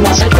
What's it?